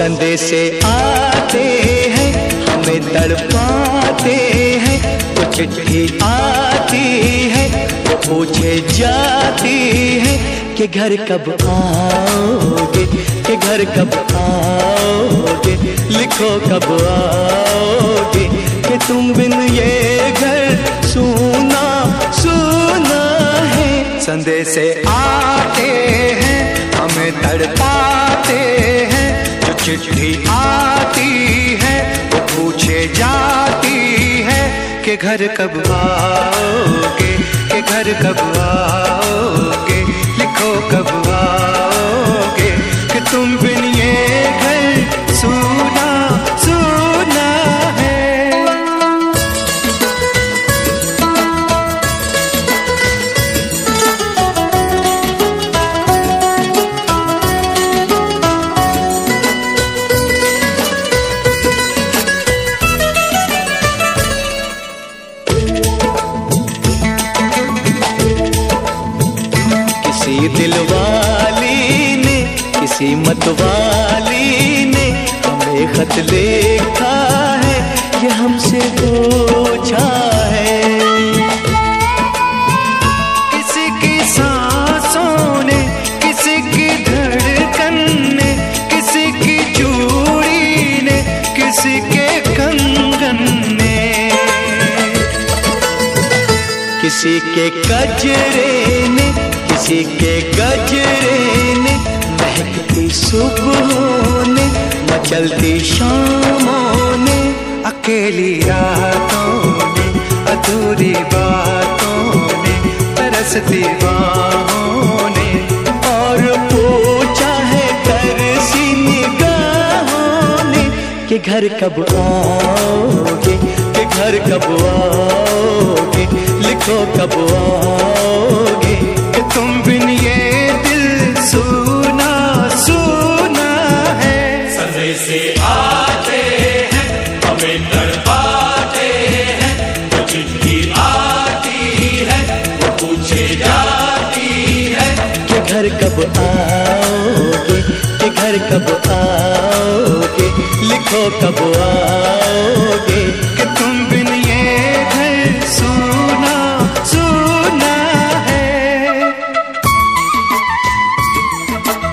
संदेशे आते हैं, हमें तड़पाते हैं तो चिट्ठी आती है, वो पूछे जाती है कि घर कब आओगे, कि घर कब आओगे, लिखो कब आओगे, कि तुम बिन ये घर सुना सुना है। संदेशे आते हैं, हमें तड़पाते हैं चिट्ठी आती है पूछे जाती है कि घर कब आओगे, कि घर कब आओगे, लिखो कब आओगे, कि तुम बिन ये किसी मत वाली ने हमें खत लिखा है, ये हमसे पूछा किसी की किसी की चूड़ी ने, किसी के कंगन ने। किसी के कजरे ने, किसी के मचलती शामों ने, अकेली रातों ने, अधूरी बातों ने, तरसती बाहों ने, और पूछा है तरसी निगाहों ने कि घर कब आओगे, कि घर कब आओगे, लिखो कब आओगे। आओगे? घर कब आओगे? लिखो कब आओगे